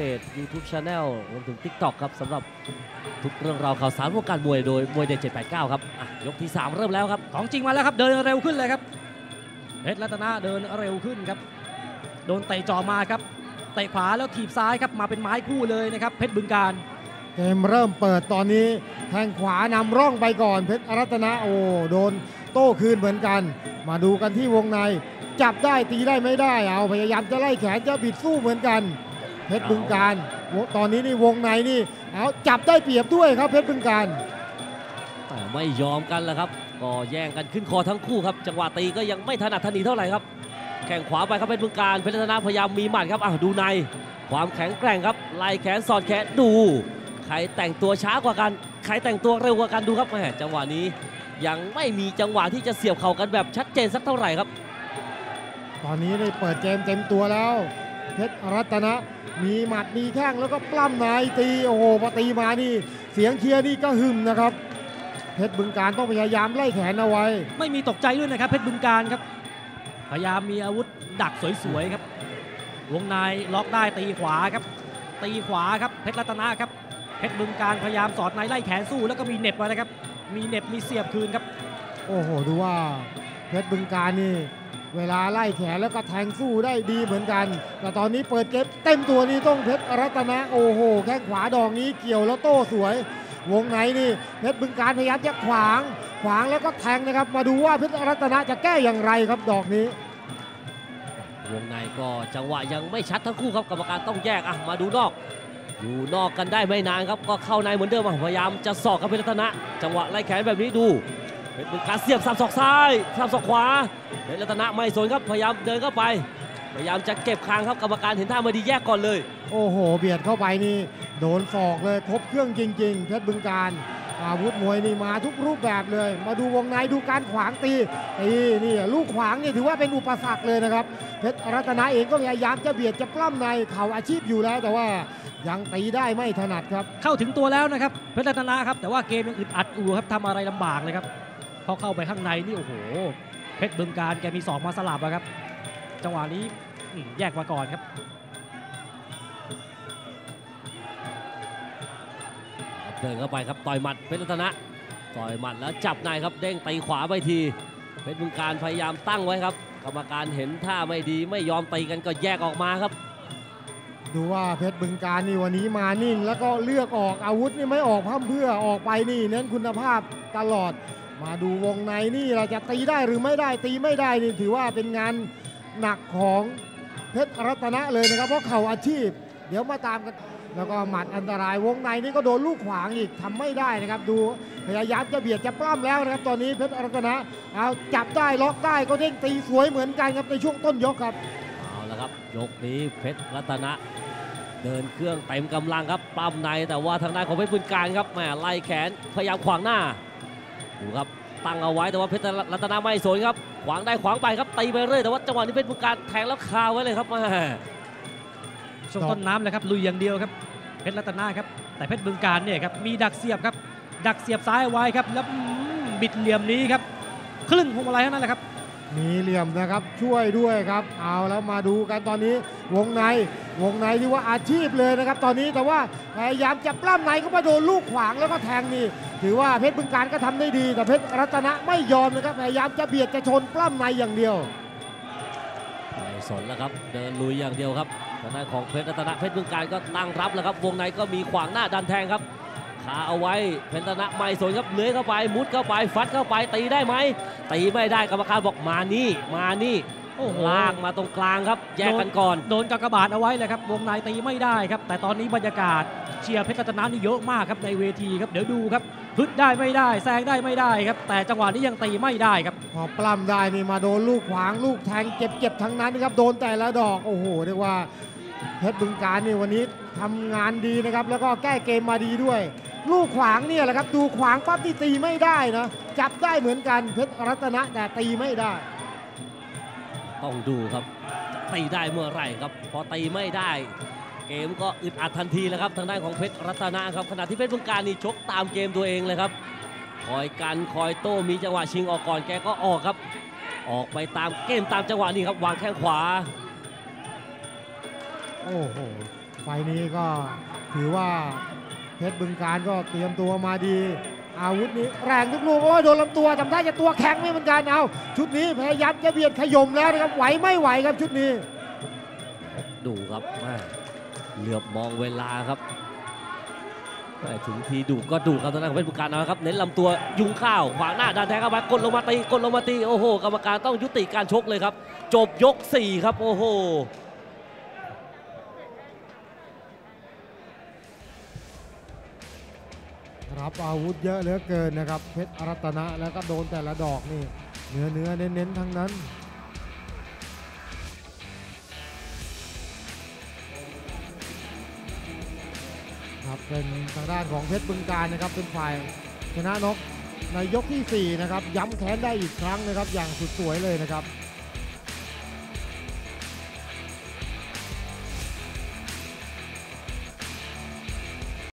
เพจ YouTube Channel รวมถึง TikTok ครับสำหรับทุกเรื่องราวข่าวสารวงการมวยโดยมวยเด็ด789 ครับยกที่ 3 เริ่มแล้วครับ ของจริงมาแล้วครับ เดินเร็วขึ้นเลยครับเพชรรัตนะเดินเร็วขึ้นครับ โดนเตะจ่อมาครับเตะขวาแล้วถีบซ้ายครับมาเป็นไม้คู่เลยนะครับเพชรบึงการเกมเริ่มเปิดตอนนี้แทงขวานำร่องไปก่อนเพชรรัตนะโอ้โดนโต้คืนเหมือนกัน มาดูกันที่วงใน จับได้ตีได้ไม่ได้เอาพยายามจะไล่แขนจะบิดสู้เหมือนกัน เพชรบึงการ ตอนนี้นี่วงในนี่เอาจับได้เปรียบด้วยครับเพชรบึงการแต่ไม่ยอมกันแล้วครับ ก็แย่งกันขึ้นคอทั้งคู่ครับ จังหวะตีก็ยังไม่ถนัดถนีเท่าไหร่ครับแข่งขวาไปครับเป็นบึงการเพชรรัตนะพยายามมีหมัดครับอะดูใน ความแข็งแกร่งครับไล่แขนสอดแขนดู ใครแต่งตัวช้ากว่ากัน ใครแต่งตัวเร็วกว่ากันดูครับแหมจังหวะนี้ยังไม่มีจังหวะที่จะเสียบเข่ากันแบบชัดเจนสักเท่าไหร่ครับ ตอนนี้ได้เปิดเกมเต็มตัวแล้ว เพชรรัตนะ มีหมัดมีแข้งแล้วก็ปล้ำในตีโอ้โหพอตีมานี่ เสียงเชียร์นี่ก็หึมนะครับเพชรบึงการต้องพยายามไล่แขนเอาไว้ ไม่มีตกใจด้วยนะครับเพชรบึงการครับ พยายามมีอาวุธดักสวยๆครับ วงในล็อกได้ตีขวาครับ ตีขวาครับเพชรรัตนะครับเพชรบึงการพยายามสอดในไล่แขนสู้แล้วก็มีเหน็บมานะครับ มีเหน็บมีเสียบคืนครับ โอ้โห ดูว่าเพชรบึงการนี่ เวลาไล่แขนแล้วก็แทงสู้ได้ดีเหมือนกัน แต่ตอนนี้เปิดเกมเต็มตัวนี่ต้องเพชรรัตนะโอ้โห แข้งขวาดอกนี้เกี่ยวแล้วโต้สวย วงในนี่เพชรบึงการพยายามจะขวาง ขวางแล้วก็แทงนะครับ มาดูว่าเพชรรัตนะจะแก้อย่างไรครับดอกนี้ วงในก็จังหวะยังไม่ชัดทั้งคู่ครับกรรมการต้องแยกอะมาดูนอก อยู่นอกกันได้ไม่นานครับก็เข้าในเหมือนเดิมพยายามจะสอกกับเพชรรัตนะ จังหวะไล่แขนแบบนี้ดู เป็นบึงการเสียบสับศอกซ้ายสับศอกขวาเพชรรัตนะไม่สนครับพยายามเดินเข้าไป พยายามจะเก็บคางครับกรรมการเห็นท่าไม่ดีแยกก่อนเลย โอ้โห เบียดเข้าไปนี่โดนศอกเลยครบเครื่องจริง ๆ เพชรบึงการอาวุธมวยนี่มาทุกรูปแบบเลย มาดูวงในดูการขวางตีตีนี่ลูกขวางนี่ถือว่าเป็นอุปสรรคเลยนะครับ เพชรรัตนะเองก็พยายามจะเบียดจะปล้ำในเข่าอาชีพอยู่แล้ว แต่ว่ายังตีได้ไม่ถนัดครับ เข้าถึงตัวแล้วนะครับ เพชรรัตนะครับ แต่ว่าเกมยังอึดอัดอยู่ครับทำอะไรลำบากเลยครับ พอเข้าไปข้างในนี่โอ้โห เพชรบึงการแกมีสองมาสลับอะครับ จังหวะนี้อืมแยกมาก่อนครับเดินเข้าไปครับต่อยหมัดเพชรรัตนะต่อยหมัดแล้วจับในครับเด้งตีขวาไปทีเพชรบึงการพยายามตั้งไว้ครับ กรรมการเห็นท่าไม่ดีไม่ยอมตีกันก็แยกออกมาครับ ดูว่าเพชรบึงการนี่วันนี้มานิ่ง แล้วก็เลือกออกอาวุธนี่ไม่ออกพร่ำเพรื่อออกไปนี่เน้นคุณภาพตลอด มาดูวงในนี่เราจะตีได้หรือไม่ได้ตีไม่ได้นี่ถือว่าเป็นงานหนักของเพชรรัตนะเลยนะครับ เพราะเข่าอาชีพ เดี๋ยวมาตามกัน แล้วก็หมัดอันตรายวงในนี่ก็โดนลูกขวางอีกทำไม่ได้นะครับ ดูพยายามจะเบียดจะปล้ำแล้วนะครับ ตอนนี้เพชรรัตนะเอาจับได้ล็อกได้ก็เด้งตีสวยเหมือนกันครับในช่วงต้นยกครับเอาละครับยกนี้เพชรรัตนะเดินเครื่องเต็มกำลังครับปั้มในแต่ว่าทางด้านของเพชรบุญการครับแหมไล่แขนพยายามขวางหน้า ดูครับตั้งเอาไว้แต่ว่าเพชรรัตนะไม่สนครับ ขวางได้ขวางไปครับตีไปเรื่อยแต่ว่าจังหวะนี้เพชรบุญการแทงแล้วคาไว้เลยครับแหมช่วงต้นน้ำเลยครับลุยอย่างเดียวครับเพชรรัตนะครับแต่เพชรบึงการเนี่ยครับมีดักเสียบครับ ดักเสียบซ้ายเอาไว้ครับแล้วอืมบิดเหลี่ยมนี้ครับครึ่งพวงมาลัยเท่านั้นแหละครับมีเหลี่ยมนะครับช่วยด้วยครับเอาแล้วมาดูกันตอนนี้วงในวงในที่ว่าอาชีพเลยนะครับ ตอนนี้แต่ว่าพยายามจะปล้ำในก็มาโดนลูกขวางแล้วก็แทงนี่ ถือว่าเพชรบึงการก็ทำได้ดีแต่เพชรรัตนะไม่ยอมนะครับพยายามจะเบียดจะชนปล้ำในอย่างเดียวไม่สนแล้วครับเดินลุยอย่างเดียวครับทางด้านของเพชรรัตนะเพชรบุญการก็ตั้งรับแล้วครับ วงในก็มีขวางหน้าดันแทงครับขาเอาไว้เพชรรัตนะไม่สนครับเลื้อยเข้าไปมุดเข้าไปฟัดเข้าไปตีได้ไหมตีไม่ได้กรรมการบอกมานี่มานี่โอ้โหลากมาตรงกลางครับแยกกันก่อนโดนกากบาทเอาไว้เลยครับวงในตีไม่ได้ครับ แต่ตอนนี้บรรยากาศ เชียร์เพชรรัตนะนี่เยอะมากครับในเวทีครับเดี๋ยวดูครับฮึดได้ไม่ได้แซงได้ไม่ได้ครับ แต่จังหวะนี้ยังตีไม่ได้ครับพอปล้ำได้นี่มาโดนลูกขวางลูกแทงเจ็บๆทั้งนั้นนะครับโดนแต่ละดอกโอ้โหเรียกว่าเพชรบึงการนี่วันนี้ทำงานดีนะครับ แล้วก็แก้เกมมาดีด้วย ลูกขวางเนี่ยแหละครับ ดูขวางปั๊บที่ตีไม่ได้นะจับได้เหมือนกันเพชรรัตนะแต่ตีไม่ได้ ต้องดูครับจะตีได้เมื่อไหร่ครับ พอตีไม่ได้ เกมก็อึดอัดทันทีแล้วครับทางด้านของเพชรรัตนะครับขณะที่เพชรบุญการนี่ชกตามเกมตัวเองเลยครับคอยกันคอยโต้มีจังหวะชิงออกก่อนแกก็ออกครับ ออกไปตามเกมตามจังหวะนี้ครับวางแข้งขวา โอ้โหไฟล์นี้ก็ถือว่าเพชรบึงการก็เตรียมตัวมาดี อาวุธนี้แรงทุกลูกโอ้ยโดนลำตัวทำท่าจะตัวแข็งไม่เหมือนกันเอาชุดนี้พยายามจะเบียดขย่มแล้วนะครับไหวไม่ไหวครับชุดนี้ ดูครับแม่ เหลือบมองเวลาครับแม่ถึงทีดุก็ดุครับทางด้นของเพชรบุการเอาละครับ เน้นลำตัวยุงข้าวขวางหน้าดันแทงเข้ามากดลงมาตีกดลงมาตีโอ้โหกรรมการต้องยุติการชกเลยครับ จบยก 4 ครับ โอ้โหรับอาวุธเยอะเหลือเกินนะครับ เพชรรัตนะแล้วก็โดนแต่ละดอกนี่เนื้อเนื้อเน้นเน้นๆทั้งนั้น ครับเป็นทางด้านของเพชรบึงการนะครับเป็นฝ่ายชนะนกในยกที่ 4 นะครับ ย้ำแค้นได้อีกครั้งนะครับ อย่างสุดสวยเลยนะครับ